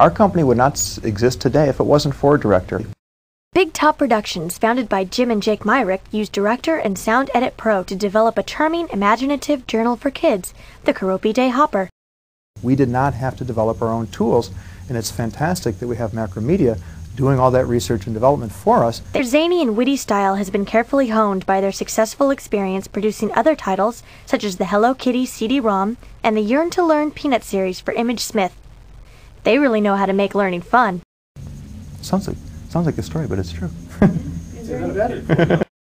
Our company would not exist today if it wasn't for a Director. Big Top Productions, founded by Jim and Jake Myrick, used Director and Sound Edit Pro to develop a charming, imaginative journal for kids, the Keroppi Day Hopper. We did not have to develop our own tools, and it's fantastic that we have Macromedia doing all that research and development for us. Their zany and witty style has been carefully honed by their successful experience producing other titles, such as the Hello Kitty CD-ROM and the Yearn to Learn Peanut series for Image Smith. They really know how to make learning fun. Sounds like sounds like a story, but it's true. Is there any better?